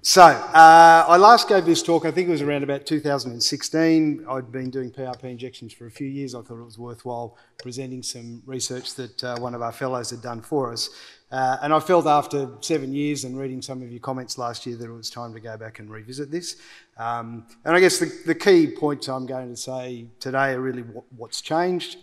So, uh, I last gave this talk, I think it was around about 2016. I'd been doing PRP injections for a few years. I thought it was worthwhile presenting some research that uh, one of our fellows had done for us. Uh, and I felt after seven years and reading some of your comments last year that it was time to go back and revisit this. Um, and I guess the, the, key points I'm going to say today are really what, what's changed,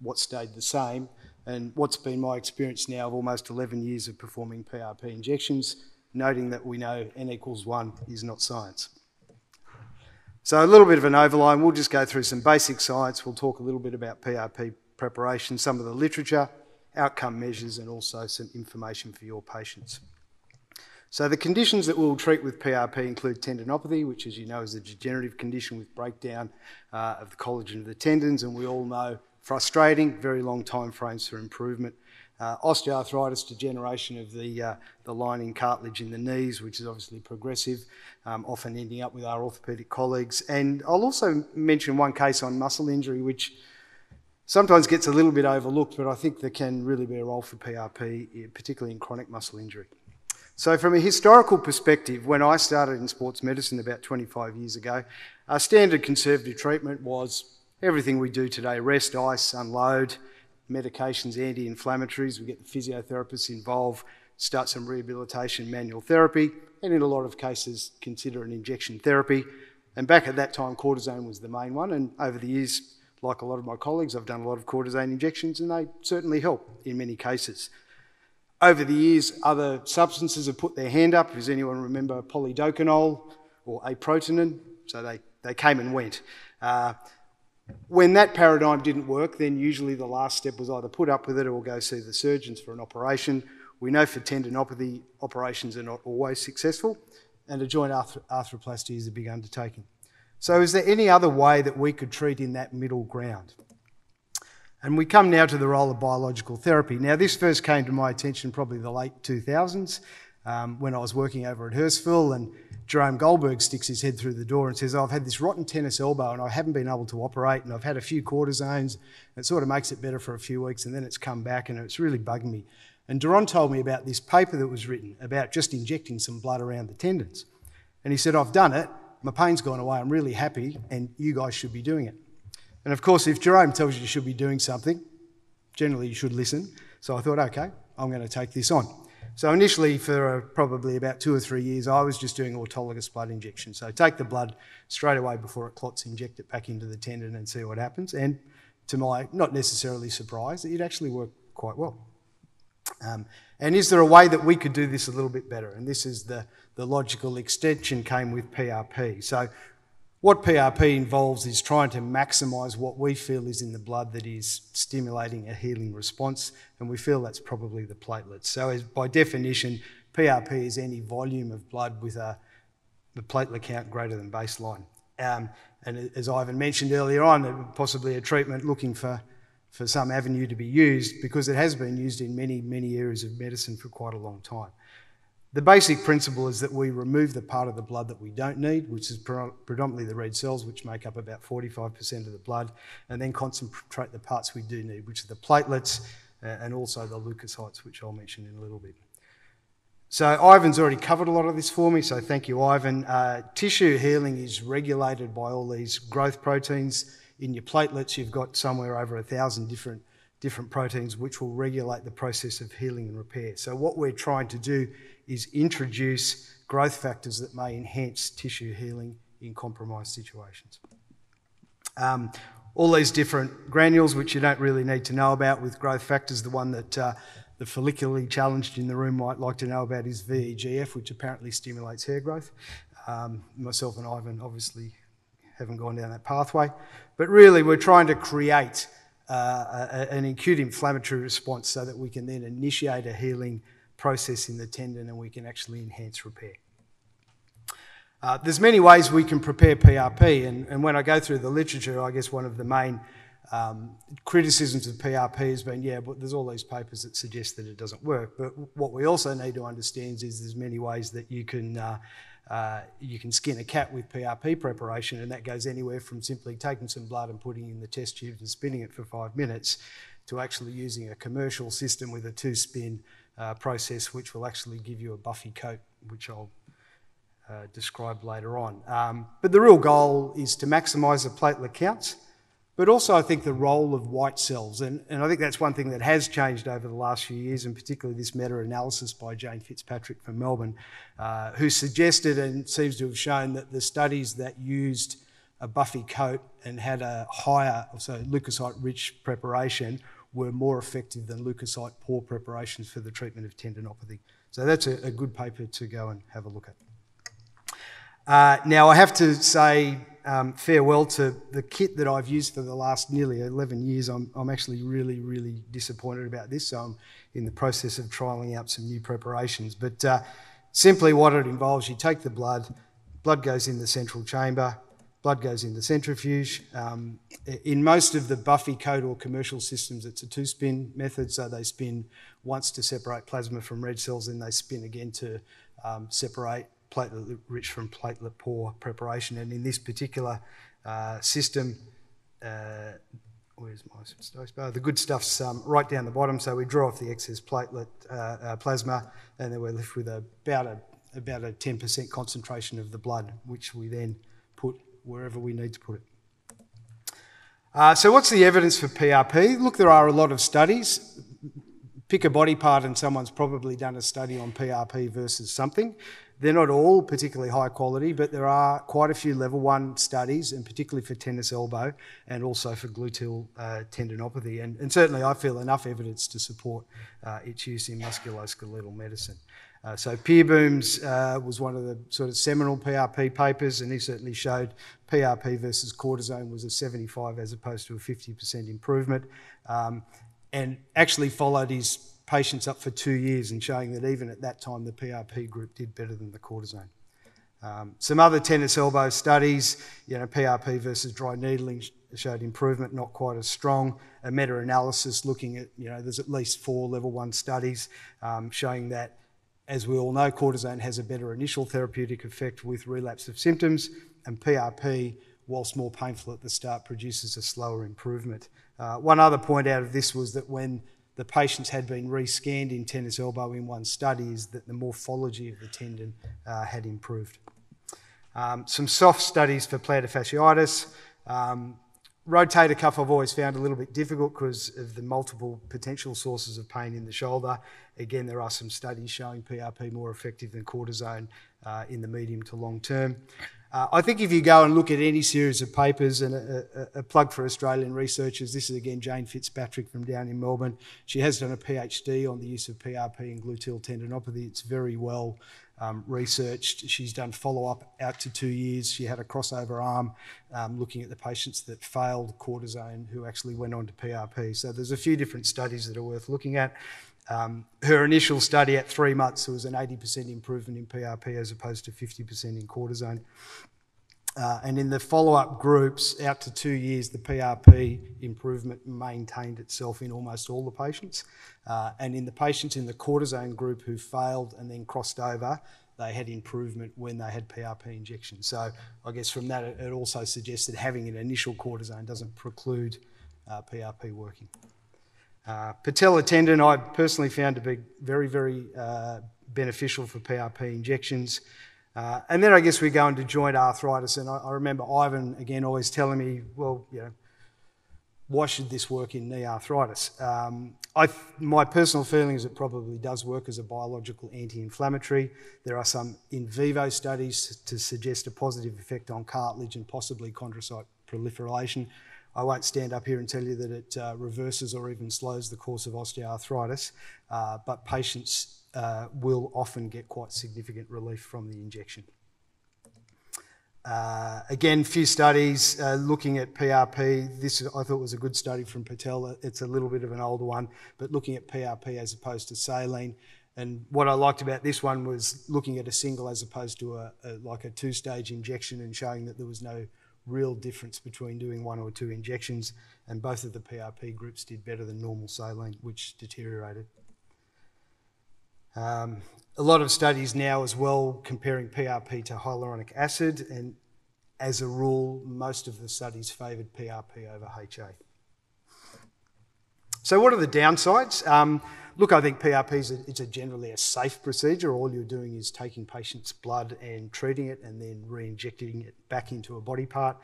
what stayed the same, and what's been my experience now of almost 11 years of performing PRP injections, noting that we know n equals 1 is not science. So a little bit of an overline, we'll just go through some basic science, we'll talk a little bit about PRP preparation, some of the literature, outcome measures, and also some information for your patients. So the conditions that we'll treat with PRP include tendinopathy, which as you know is a degenerative condition with breakdown uh, of the collagen of the tendons, and we all know frustrating, very long time frames for improvement. Uh, osteoarthritis, degeneration of the, uh, the lining cartilage in the knees, which is obviously progressive, um, often ending up with our orthopaedic colleagues. And I'll also mention one case on muscle injury, which sometimes gets a little bit overlooked, but I think there can really be a role for PRP, particularly in chronic muscle injury. So, from a historical perspective, when I started in sports medicine about 25 years ago, our standard conservative treatment was everything we do today rest, ice, unload, medications, anti inflammatories. We get the physiotherapists involved, start some rehabilitation, manual therapy, and in a lot of cases, consider an injection therapy. And back at that time, cortisone was the main one, and over the years, like a lot of my colleagues, I've done a lot of cortisone injections and they certainly help in many cases. Over the years, other substances have put their hand up. Does anyone remember polidocanol or aprotinin? So they, they came and went. Uh, when that paradigm didn't work, then usually the last step was either put up with it or go see the surgeons for an operation. We know for tendinopathy, operations are not always successful, and a joint arth- arthroplasty is a big undertaking. So, is there any other way that we could treat in that middle ground? And we come now to the role of biological therapy. Now, this first came to my attention probably the late 2000s um, when I was working over at Hurstville, and Jerome Goldberg sticks his head through the door and says, oh, I've had this rotten tennis elbow and I haven't been able to operate, and I've had a few cortisones. It sort of makes it better for a few weeks, and then it's come back, and it's really bugging me. And Jerome told me about this paper that was written about just injecting some blood around the tendons. And he said, I've done it my pain's gone away, I'm really happy, and you guys should be doing it. And of course, if Jerome tells you you should be doing something, generally you should listen. So I thought, okay, I'm going to take this on. So initially, for uh, probably about two or three years, I was just doing autologous blood injection. So take the blood straight away before it clots, inject it back into the tendon, and see what happens. And to my not necessarily surprise, it actually worked quite well. Um, and is there a way that we could do this a little bit better? And this is the, the logical extension came with PRP. So what PRP involves is trying to maximise what we feel is in the blood that is stimulating a healing response, and we feel that's probably the platelets. So, by definition, PRP is any volume of blood with a the platelet count greater than baseline. Um, and as Ivan mentioned earlier on, possibly a treatment looking for for some avenue to be used because it has been used in many, many areas of medicine for quite a long time. The basic principle is that we remove the part of the blood that we don't need, which is predominantly the red cells, which make up about 45% of the blood, and then concentrate the parts we do need, which are the platelets and also the leukocytes, which I'll mention in a little bit. So, Ivan's already covered a lot of this for me, so thank you, Ivan. Uh, tissue healing is regulated by all these growth proteins in your platelets, you've got somewhere over a thousand different, different proteins which will regulate the process of healing and repair. So, what we're trying to do is introduce growth factors that may enhance tissue healing in compromised situations. Um, all these different granules, which you don't really need to know about with growth factors, the one that uh, the follicularly challenged in the room might like to know about is VEGF, which apparently stimulates hair growth. Um, myself and Ivan obviously haven't gone down that pathway. But really, we're trying to create uh, a, an acute inflammatory response so that we can then initiate a healing process in the tendon and we can actually enhance repair. Uh, there's many ways we can prepare PRP, and, and, when I go through the literature, I guess one of the main um, criticisms of PRP has been, yeah, but there's all these papers that suggest that it doesn't work. But what we also need to understand is there's many ways that you can uh, uh, you can skin a cat with PRP preparation, and that goes anywhere from simply taking some blood and putting in the test tubes and spinning it for five minutes to actually using a commercial system with a two spin uh, process, which will actually give you a buffy coat, which I'll uh, describe later on. Um, but the real goal is to maximise the platelet counts, but also I think the role of white cells. And, and I think that's one thing that has changed over the last few years, and particularly this meta analysis by Jane Fitzpatrick from Melbourne, uh, who suggested and seems to have shown that the studies that used a buffy coat and had a higher, so leukocyte rich preparation, were more effective than leukocyte poor preparations for the treatment of tendinopathy. So that's a, a good paper to go and have a look at. Uh, now, I have to say um, farewell to the kit that I've used for the last nearly 11 years. I'm, I'm actually really, really disappointed about this. So I'm in the process of trialling out some new preparations. But uh, simply what it involves, you take the blood, blood goes in the central chamber, blood goes in the centrifuge. Um, in most of the Buffy coat or commercial systems, it's a two spin method. So they spin once to separate plasma from red cells, then they spin again to um, separate platelet rich from platelet poor preparation. And in this particular uh, system, uh, where's my space bar? The good stuff's um, right down the bottom, so we draw off the excess platelet uh, uh plasma, and then we're left with about a about a 10% concentration of the blood, which we then wherever we need to put it. Uh, so, what's the evidence for PRP? Look, there are a lot of studies pick a body part and someone's probably done a study on PRP versus something. They're not all particularly high quality, but there are quite a few level one studies, and particularly for tennis elbow and also for gluteal uh, tendinopathy. And, and, certainly, I feel enough evidence to support uh, its use in musculoskeletal medicine. Uh, so Peerbooms uh, was one of the sort of seminal PRP papers, and he certainly showed PRP versus cortisone was a 75 as opposed to a 50% improvement. Um, and actually followed his patients up for two years and showing that even at that time the PRP group did better than the cortisone. Um, some other tennis elbow studies, you know, PRP versus dry needling showed improvement, not quite as strong. A meta-analysis looking at, you know, there's at least four level one studies um, showing that, as we all know, cortisone has a better initial therapeutic effect with relapse of symptoms, and PRP, whilst more painful at the start, produces a slower improvement. Uh, one other point out of this was that when the patients had been rescanned in tennis elbow in one study, is that the morphology of the tendon uh, had improved. Um, some soft studies for plantar fasciitis. Um, rotator cuff I've always found a little bit difficult because of the multiple potential sources of pain in the shoulder. Again, there are some studies showing PRP more effective than cortisone uh, in the medium to long term. Uh, I think if you go and look at any series of papers, and a, a, a, plug for Australian researchers, this is again Jane Fitzpatrick from down in Melbourne. She has done a PhD on the use of PRP in gluteal tendinopathy. It's very well um, researched. She's done follow up out to two years. She had a crossover arm um, looking at the patients that failed cortisone who actually went on to PRP. So there's a few different studies that are worth looking at. Um, her initial study at three months was an 80% improvement in PRP as opposed to 50% in cortisone. Uh, and in the follow up groups out to two years, the PRP improvement maintained itself in almost all the patients. Uh, and in the patients in the cortisone group who failed and then crossed over, they had improvement when they had PRP injections. So I guess from that, it, also suggests that having an initial cortisone doesn't preclude uh, PRP working. Uh, patella tendon, I personally found to be very, very uh, beneficial for PRP injections. Uh, and then I guess we go into joint arthritis, and I, I, remember Ivan again always telling me, well, you know, why should this work in knee arthritis? Um, I, my personal feeling is it probably does work as a biological anti-inflammatory. There are some in vivo studies to suggest a positive effect on cartilage and possibly chondrocyte proliferation. I won't stand up here and tell you that it uh, reverses or even slows the course of osteoarthritis, uh, but patients uh, will often get quite significant relief from the injection. Uh, again, few studies uh, looking at PRP. This I thought was a good study from Patel. It's a little bit of an older one, but looking at PRP as opposed to saline. And what I liked about this one was looking at a single as opposed to a, a like a two-stage injection and showing that there was no real difference between doing one or two injections, and both of the PRP groups did better than normal saline, which deteriorated. Um, a lot of studies now as well comparing PRP to hyaluronic acid, and as a rule, most of the studies favoured PRP over HA. So, what are the downsides? Um, look, I think PRP is it's a generally a safe procedure. All you're doing is taking patients' blood and treating it, and then re-injecting it back into a body part.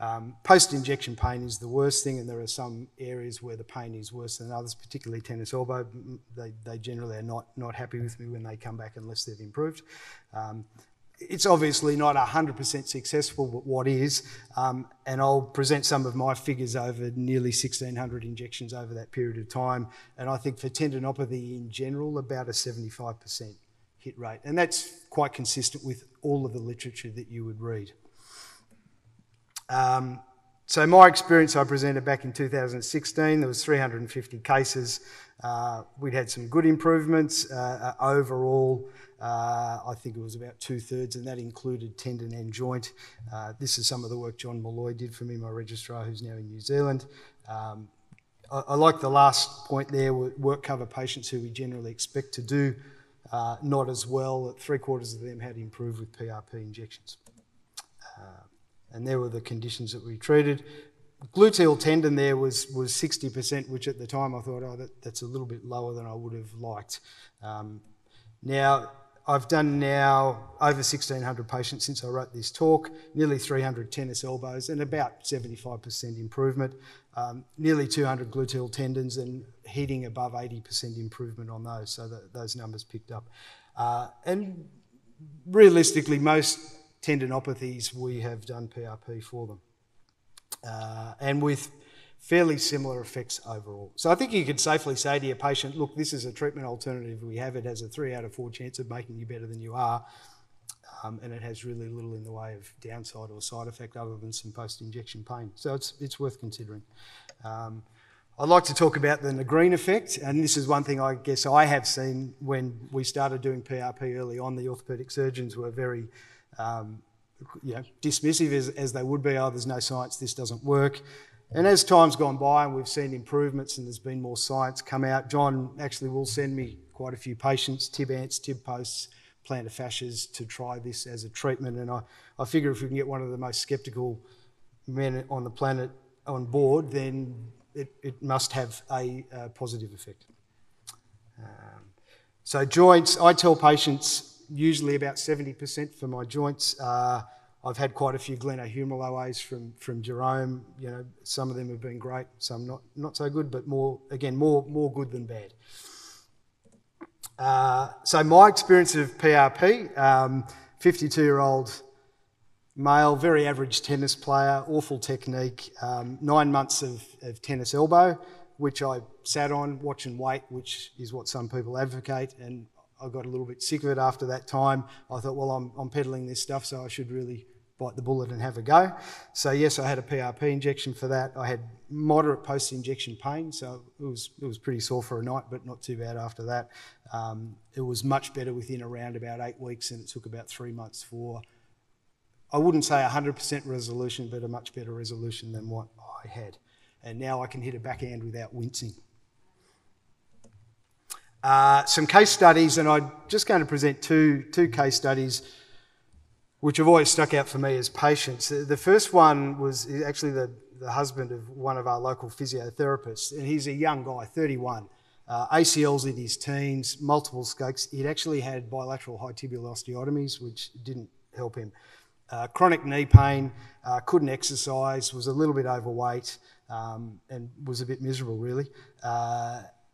Um, Post-injection pain is the worst thing, and there are some areas where the pain is worse than others, particularly tennis elbow. They, they generally are not not happy with me when they come back unless they've improved. Um, it's obviously not 100% successful, but what is? Um, and I'll present some of my figures over nearly 1,600 injections over that period of time. And I think for tendinopathy in general, about a 75% hit rate. And that's quite consistent with all of the literature that you would read. Um, so my experience I presented back in 2016, there was 350 cases. Uh, we'd had some good improvements uh, uh overall. I think it was about two thirds, and that included tendon and joint. This is some of the work John Malloy did for me, my registrar, who's now in New Zealand. Um, I, I, like the last point there work cover patients who we generally expect to do uh, not as well. Three quarters of them had improved with PRP injections. Uh, and there were the conditions that we treated. Gluteal tendon there was, was 60%, which at the time I thought, oh, that, that's a little bit lower than I would have liked. Um, now, I've done now over 1,600 patients since I wrote this talk, nearly 300 tennis elbows, and about 75% improvement, um, nearly 200 gluteal tendons, and hitting above 80% improvement on those, so those numbers picked up. Uh, and realistically, most tendinopathies, we have done PRP for them. Uh, and with fairly similar effects overall. So I think you could safely say to your patient, look, this is a treatment alternative we have. It has a three out of four chance of making you better than you are. Um, and it has really little in the way of downside or side effect other than some post-injection pain. So it's, it's worth considering. Um, I'd like to talk about the Negrine effect, and this is one thing I guess I have seen when we started doing PRP early on. The orthopaedic surgeons were very um, you know, dismissive as, as they would be. Oh, there's no science, this doesn't work. And as time's gone by and we've seen improvements and there's been more science come out, John actually will send me quite a few patients, tib ants, tib posts, plantar fascias to try this as a treatment. And I, I figure if we can get one of the most skeptical men on the planet on board, then it, it must have a, a positive effect. Um, so joints, I tell patients usually about 70% for my joints. Uh, I've had quite a few glenohumeral OAs from, from Jerome. You know, some of them have been great, some not, not so good, but more, again, more, more good than bad. Uh, so my experience of PRP, um, 52 year old male, very average tennis player, awful technique, um, nine months of, of tennis elbow, which I sat on, watch and wait, which is what some people advocate, and I got a little bit sick of it after that time. I thought, well, I'm, I'm peddling this stuff, so I should really bite the bullet and have a go. So yes, I had a PRP injection for that. I had moderate post-injection pain, so it was it was pretty sore for a night, but not too bad after that. Um, it was much better within around about eight weeks, and it took about three months for. I wouldn't say 100% resolution, but a much better resolution than what I had. And now I can hit a backhand without wincing. Uh, some case studies, and I'm just going to present two, two case studies which have always stuck out for me as patients. The first one was actually the, the husband of one of our local physiotherapists, and he's a young guy, 31. Uh, ACLs in his teens, multiple scopes. He'd actually had bilateral high tibial osteotomies, which didn't help him. Uh, chronic knee pain, uh, couldn't exercise, was a little bit overweight, um, and was a bit miserable, really.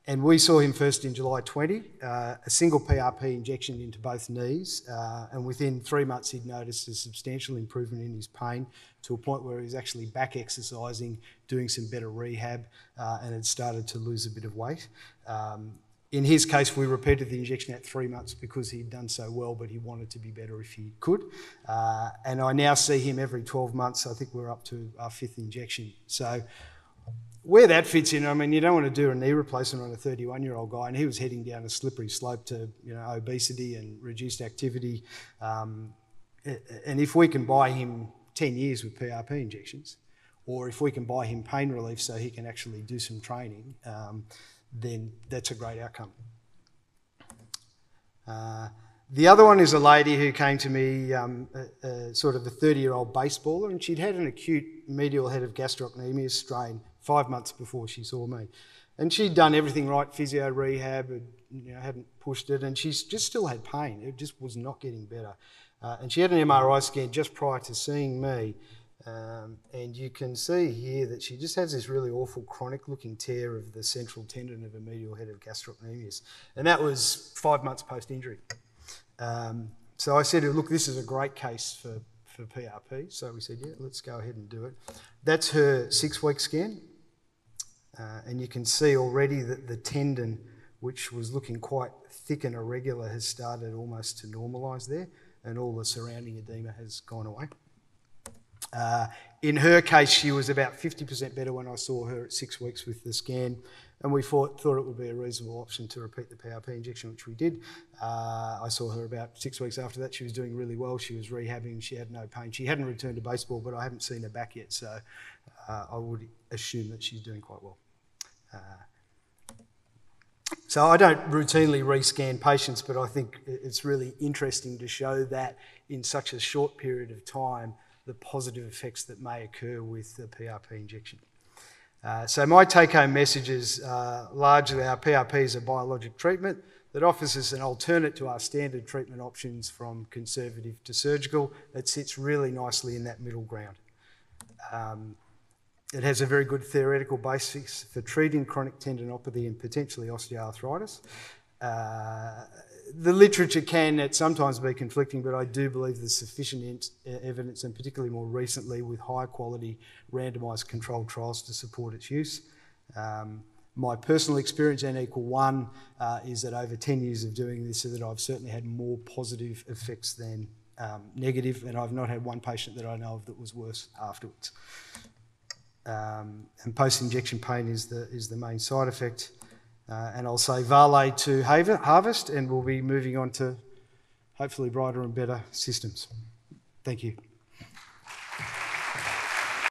And we saw him first in July 20, uh, a single PRP injection into both knees. Uh, and within three months, he'd noticed a substantial improvement in his pain to a point where he was actually back exercising, doing some better rehab, uh, and had started to lose a bit of weight. Um, in his case, we repeated the injection at three months because he'd done so well, but he wanted to be better if he could. Uh, and I now see him every 12 months. I think we're up to our fifth injection. So where that fits in, I mean, you don't want to do a knee replacement on a 31 year old guy, and he was heading down a slippery slope to you know obesity and reduced activity. Um, and if we can buy him 10 years with PRP injections, or if we can buy him pain relief so he can actually do some training, um, then that's a great outcome. Uh, the other one is a lady who came to me, um, a, a sort of a 30 year old baseballer, and she'd had an acute medial head of gastrocnemius strain five months before she saw me. And she'd done everything right, physio, rehab, you know, hadn't pushed it, and she just still had pain. It just was not getting better. Uh, and she had an MRI scan just prior to seeing me. Um, and you can see here that she just has this really awful chronic looking tear of the central tendon of her medial head of gastrocnemius. And that was five months post injury. Um, so I said, look, this is a great case for, for PRP. So we said, yeah, let's go ahead and do it. That's her six week scan. Uh, and you can see already that the tendon, which was looking quite thick and irregular, has started almost to normalise there, and all the surrounding edema has gone away. Uh, in her case, she was about 50% better when I saw her at six weeks with the scan, and we thought, thought it would be a reasonable option to repeat the PRP injection, which we did. Uh, I saw her about six weeks after that. She was doing really well. She was rehabbing. She had no pain. She hadn't returned to baseball, but I haven't seen her back yet, so uh, I would assume that she's doing quite well. Uh, so I don't routinely rescan patients, but I think it's really interesting to show that in such a short period of time, the positive effects that may occur with the PRP injection. Uh, so my take-home message is uh, largely our PRP is a biologic treatment that offers us an alternate to our standard treatment options from conservative to surgical that sits really nicely in that middle ground. Um, it has a very good theoretical basis for treating chronic tendinopathy and potentially osteoarthritis. Uh, the literature can at sometimes be conflicting, but I do believe there's sufficient evidence, and particularly more recently with high quality randomised controlled trials to support its use. Um, my personal experience, N equal one, uh, is that over 10 years of doing this, that I've certainly had more positive effects than um, negative, and I've not had one patient that I know of that was worse afterwards. Um, and post-injection pain is the, is the main side effect. Uh, and I'll say Vale to harvest, and we'll be moving on to hopefully brighter and better systems. Thank you.